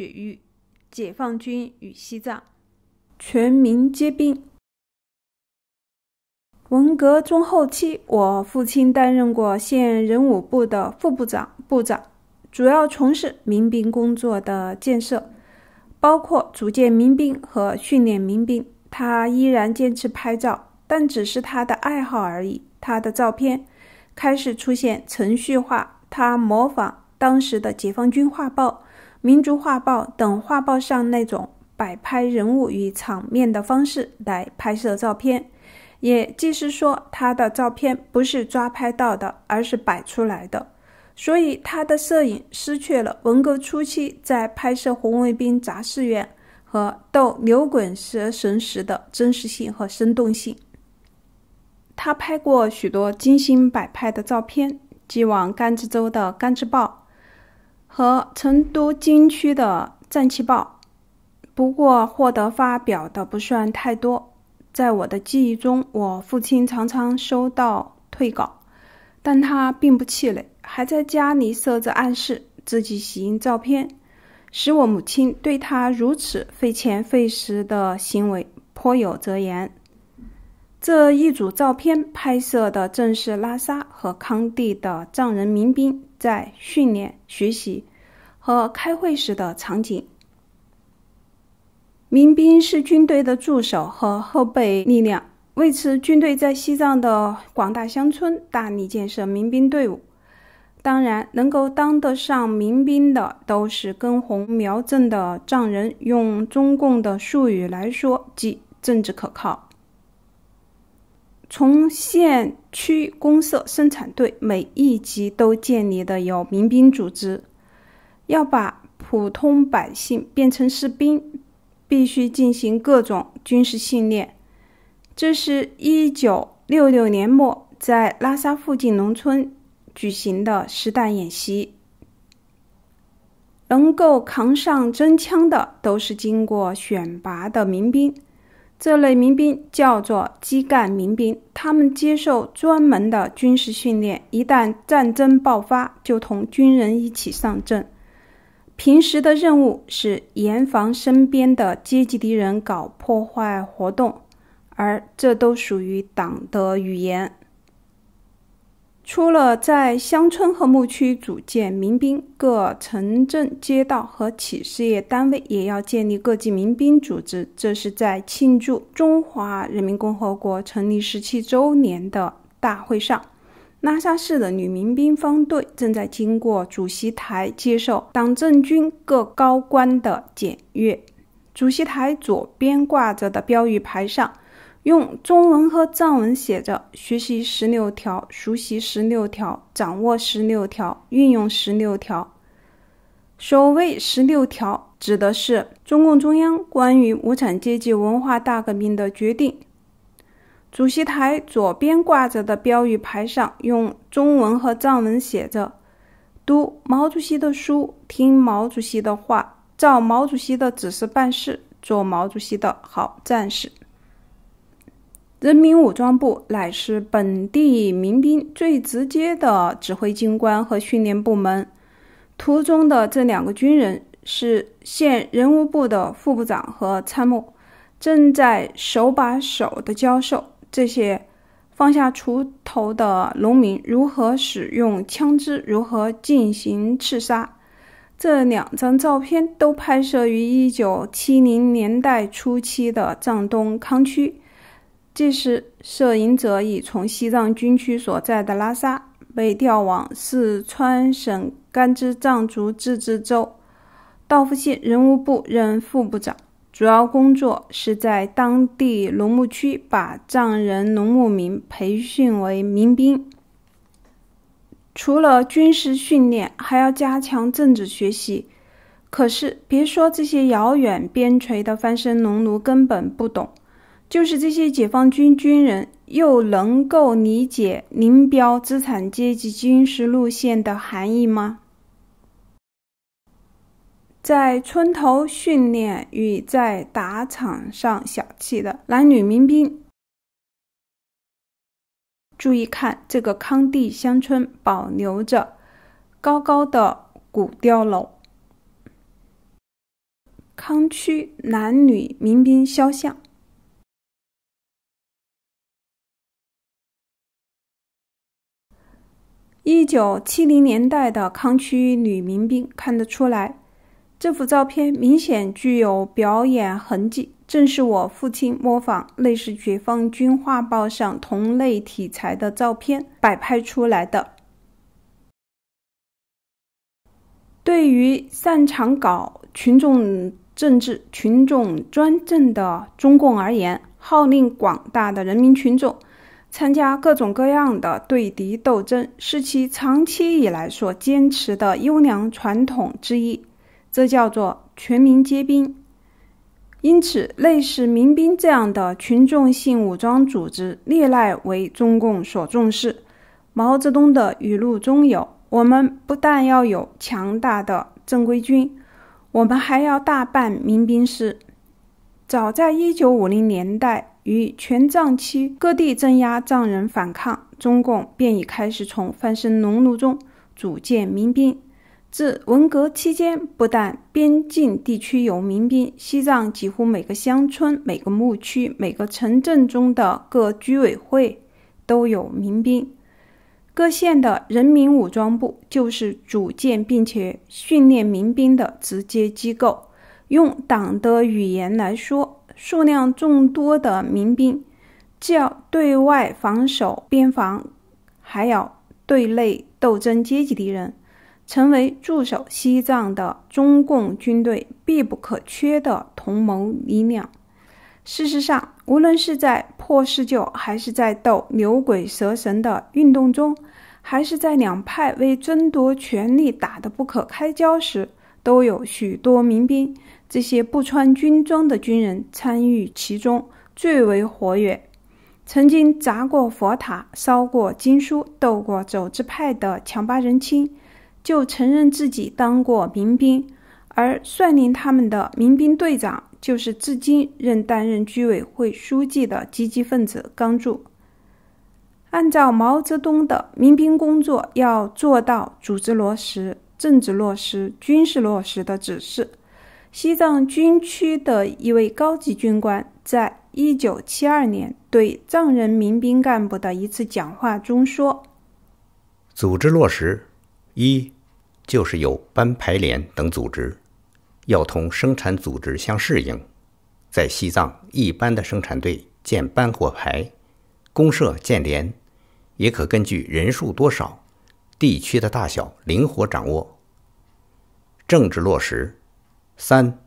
雪域，解放军与西藏，全民皆兵。文革中后期，我父亲担任过县人武部的副部长、部长，主要从事民兵工作的建设，包括组建民兵和训练民兵。他依然坚持拍照，但只是他的爱好而已。他的照片开始出现程序化，他模仿当时的解放军画报、民族画报等画报上那种摆拍人物与场面的方式来拍摄照片。也即是说，他的照片不是抓拍到的，而是摆出来的，所以他的摄影失去了文革初期在拍摄红卫兵杂事院和斗牛滚蛇神时的真实性和生动性。他拍过许多精心摆拍的照片，寄往甘孜州的《甘孜报》和成都军区的《战旗报》，不过获得发表的不算太多。在我的记忆中，我父亲常常收到退稿，但他并不气馁，还在家里设置暗室，自己洗印照片，使我母亲对他如此费钱费时的行为颇有责言。这一组照片拍摄的正是拉萨和康定的藏人民兵在训练、学习和开会时的场景。民兵是军队的助手和后备力量，为此，军队在西藏的广大乡村大力建设民兵队伍。当然，能够当得上民兵的，都是根红苗正的藏人。用中共的术语来说，即政治可靠。从县、区、公社、生产队每一级都建立的有民兵组织，要把普通百姓变成士兵。必须进行各种军事训练。这是一九六六年末在拉萨附近农村举行的实弹演习。能够扛上真枪的，都是经过选拔的民兵。这类民兵叫做基干民兵，他们接受专门的军事训练，一旦战争爆发，就同军人一起上阵。平时的任务是严防身边的阶级敌人搞破坏活动，而这都属于党的语言。除了在乡村和牧区组建民兵，各城镇街道和企事业单位也要建立各级民兵组织。这是在庆祝中华人民共和国成立十七周年的大会上。拉萨市的女民兵方队正在经过主席台接受党政军各高官的检阅。主席台左边挂着的标语牌上，用中文和藏文写着“学习十六条，熟悉十六条，掌握十六条，运用十六条”。所谓“十六条”，指的是中共中央关于无产阶级文化大革命的决定。主席台左边挂着的标语牌上，用中文和藏文写着：“读毛主席的书，听毛主席的话，照毛主席的指示办事，做毛主席的好战士。”人民武装部乃是本地民兵最直接的指挥军官和训练部门。图中的这两个军人是县人武部的副部长和参谋，正在手把手的教授。这些放下锄头的农民如何使用枪支，如何进行刺杀？这两张照片都拍摄于一九七零年代初期的藏东康区。这时，摄影者已从西藏军区所在的拉萨被调往四川省甘孜藏族自治州道夫县人武部任副部长。主要工作是在当地农牧区把藏人农牧民培训为民兵。除了军事训练，还要加强政治学习。可是，别说这些遥远边陲的翻身农奴根本不懂，就是这些解放军军人，又能够理解林彪资产阶级军事路线的含义吗？在村头训练与在打场上小气的男女民兵，注意看这个康地乡村保留着高高的古碉楼。康区男女民兵肖像。一九七零年代的康区女民兵看得出来，这幅照片明显具有表演痕迹，正是我父亲模仿类似解放军画报上同类题材的照片摆拍出来的。对于擅长搞群众政治、群众专政的中共而言，号令广大的人民群众参加各种各样的对敌斗争，是其长期以来所坚持的优良传统之一。这叫做全民皆兵。因此，类似民兵这样的群众性武装组织，历来为中共所重视。毛泽东的语录中有。我们不但要有强大的正规军，我们还要大办民兵师。早在一九五零年代，与全藏区各地镇压藏人反抗，中共便已开始从翻身农奴中组建民兵。自文革期间，不但边境地区有民兵，西藏几乎每个乡村、每个牧区、每个城镇中的各居委会都有民兵。各县的人民武装部就是组建并且训练民兵的直接机构。用党的语言来说，数量众多的民兵，既要对外防守边防，还要对内斗争阶级敌人，成为驻守西藏的中共军队必不可缺的同盟力量。事实上，无论是在破四旧，还是在斗牛鬼蛇神的运动中，还是在两派为争夺权力打得不可开交时，都有许多民兵，这些不穿军装的军人参与其中，最为活跃。曾经砸过佛塔、烧过经书、斗过走资派的强巴人亲，就承认自己当过民兵，而率领他们的民兵队长。就是至今仍担任居委会书记的积极分子刚柱。按照毛泽东的民兵工作要做到组织落实、政治落实、军事落实的指示，西藏军区的一位高级军官在一九七二年对藏人民兵干部的一次讲话中说：“组织落实，一就是有班排连等组织。”要同生产组织相适应，在西藏，一般的生产队建班或排，公社建连，也可根据人数多少、地区的大小灵活掌握。政治落实，三，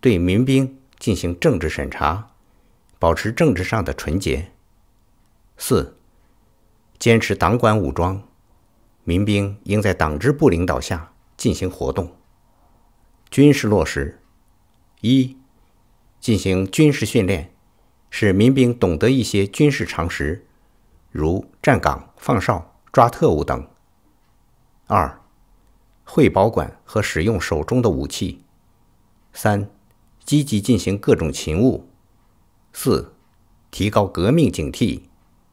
对民兵进行政治审查，保持政治上的纯洁。四，坚持党管武装，民兵应在党支部领导下进行活动。军事落实：一、进行军事训练，使民兵懂得一些军事常识，如站岗、放哨、抓特务等；二、会保管和使用手中的武器；三、积极进行各种勤务；四、提高革命警惕，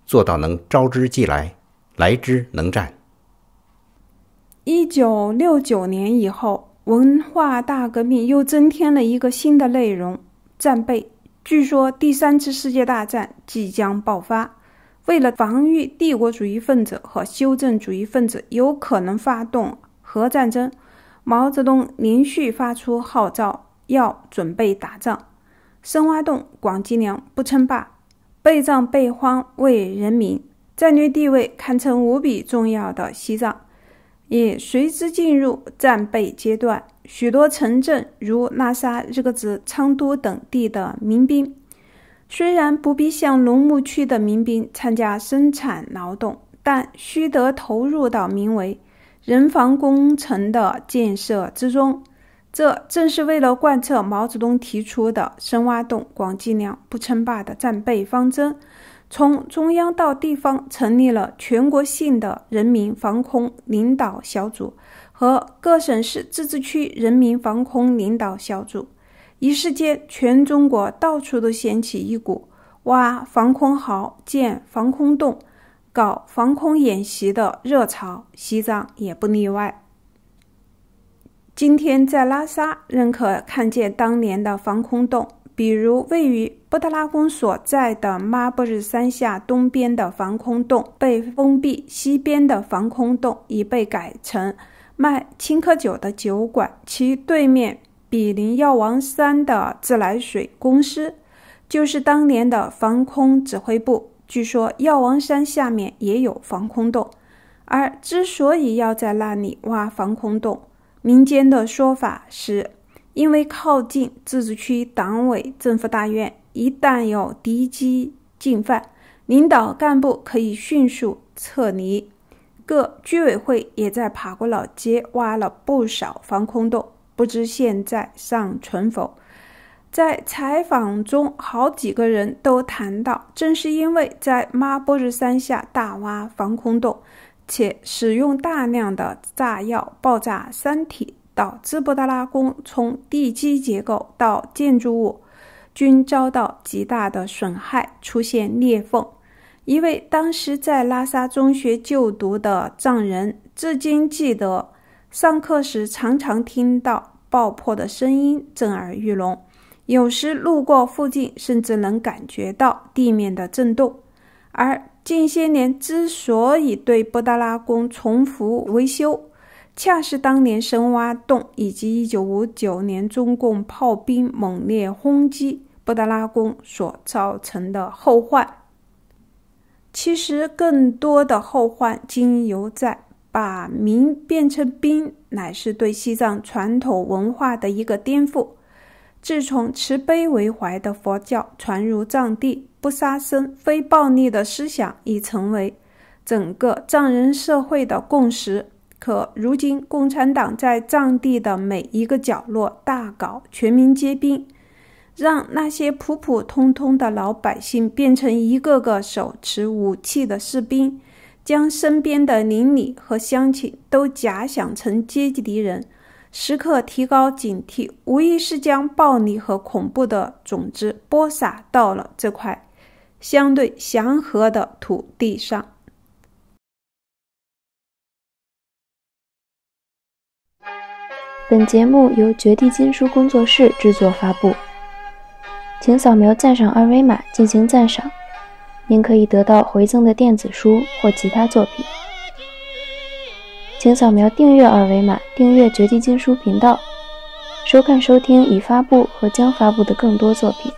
做到能招之即来，来之能战。一九六九年以后。文化大革命又增添了一个新的内容——战备。据说第三次世界大战即将爆发，为了防御帝国主义分子和修正主义分子有可能发动核战争，毛泽东连续发出号召，要准备打仗。深挖洞、广积粮，不称霸，备战备荒为人民，战略地位堪称无比重要的西藏。也随之进入战备阶段。许多城镇如拉萨、日喀则、昌都等地的民兵，虽然不必像农牧区的民兵参加生产劳动，但须得投入到名为人防工程的建设之中。这正是为了贯彻毛泽东提出的“深挖洞、广积粮、不称霸”的战备方针。从中央到地方，成立了全国性的人民防空领导小组和各省市自治区人民防空领导小组。一时间，全中国到处都掀起一股挖防空壕、建防空洞、搞防空演习的热潮，西藏也不例外。今天在拉萨仍可看见当年的防空洞，比如位于布达拉宫所在的妈布日山下东边的防空洞被封闭，西边的防空洞已被改成卖青稞酒的酒馆，其对面比邻药王山的自来水公司就是当年的防空指挥部。据说药王山下面也有防空洞，而之所以要在那里挖防空洞，民间的说法是，因为靠近自治区党委政府大院，一旦有敌机进犯，领导干部可以迅速撤离。各居委会也在爬过老街挖了不少防空洞，不知现在尚存否？在采访中，好几个人都谈到，正是因为在妈波日山下大挖防空洞。且使用大量的炸药爆炸山体，导致布达拉宫从地基结构到建筑物均遭到极大的损害，出现裂缝。一位当时在拉萨中学就读的藏人，至今记得上课时常常听到爆破的声音，震耳欲聋。有时路过附近，甚至能感觉到地面的震动。而近些年之所以对布达拉宫重复维修，恰是当年深挖洞以及1959年中共炮兵猛烈轰击布达拉宫所造成的后患。其实，更多的后患经由在把民变成兵，乃是对西藏传统文化的一个颠覆。自从慈悲为怀的佛教传入藏地，不杀生、非暴力的思想已成为整个藏人社会的共识。可如今，共产党在藏地的每一个角落大搞全民皆兵，让那些普普通通的老百姓变成一个个手持武器的士兵，将身边的邻里和乡亲都假想成阶级敌人。时刻提高警惕，无疑是将暴力和恐怖的种子播撒到了这块相对祥和的土地上。本节目由绝地金书工作室制作发布，请扫描赞赏二维码进行赞赏，您可以得到回赠的电子书或其他作品。请扫描订阅二维码，订阅绝地金书频道，收看收听已发布和将发布的更多作品。